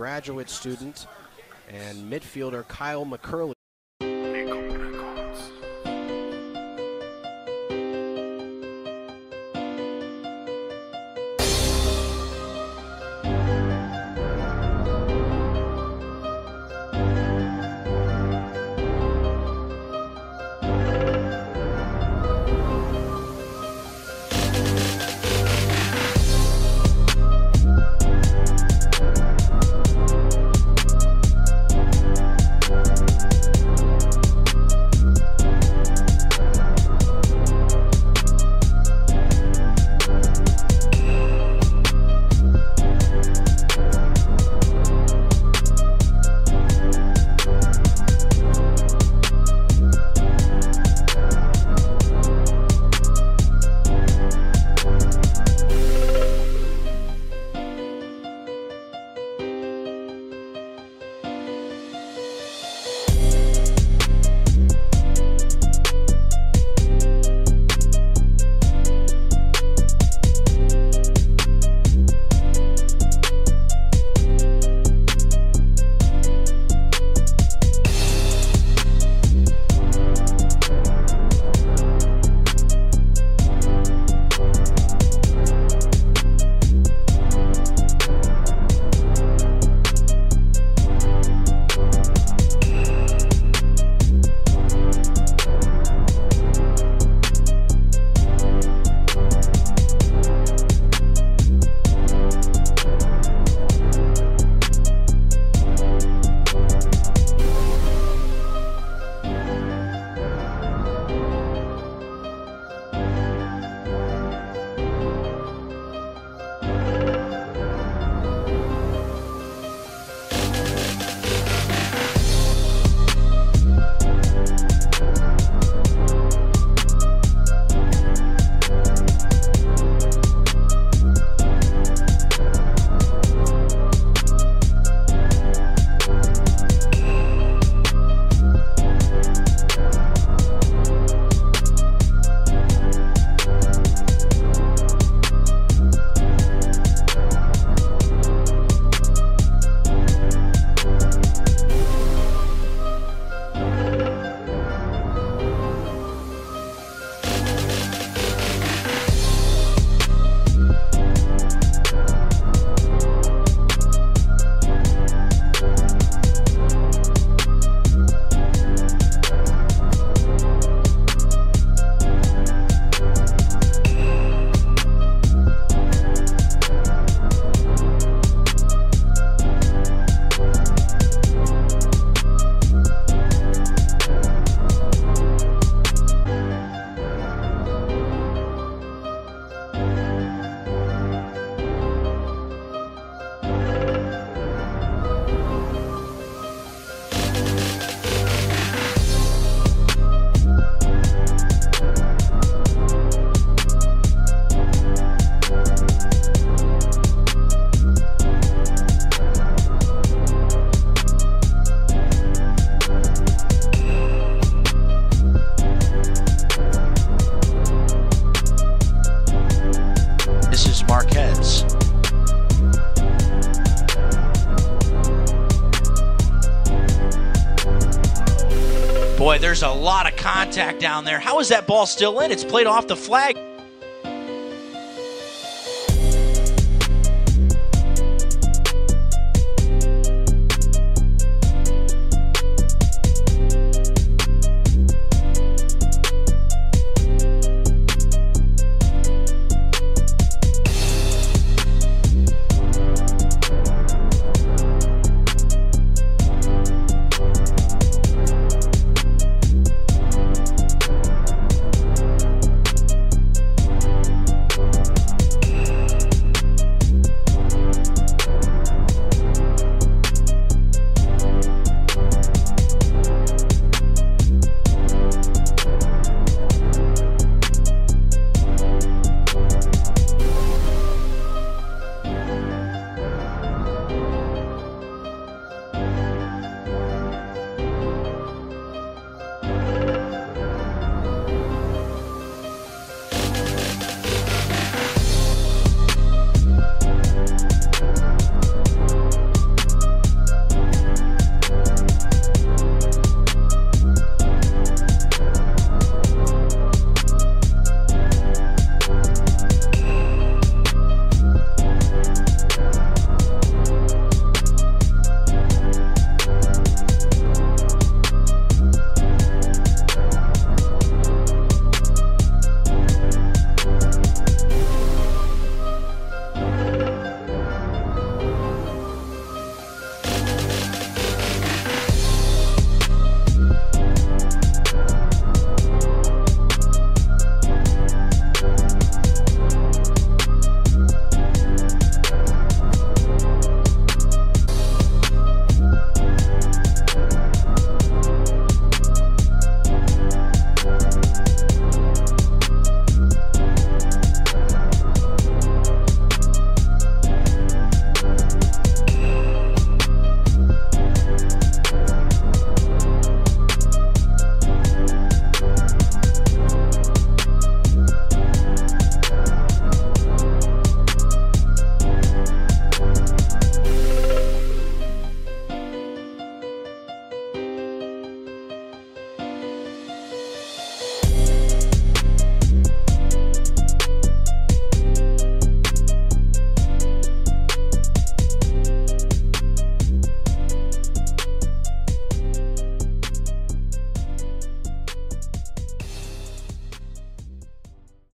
graduate student and midfielder Kyle McCurley. There's a lot of contact down there. How is that ball still in? It's played off the flag.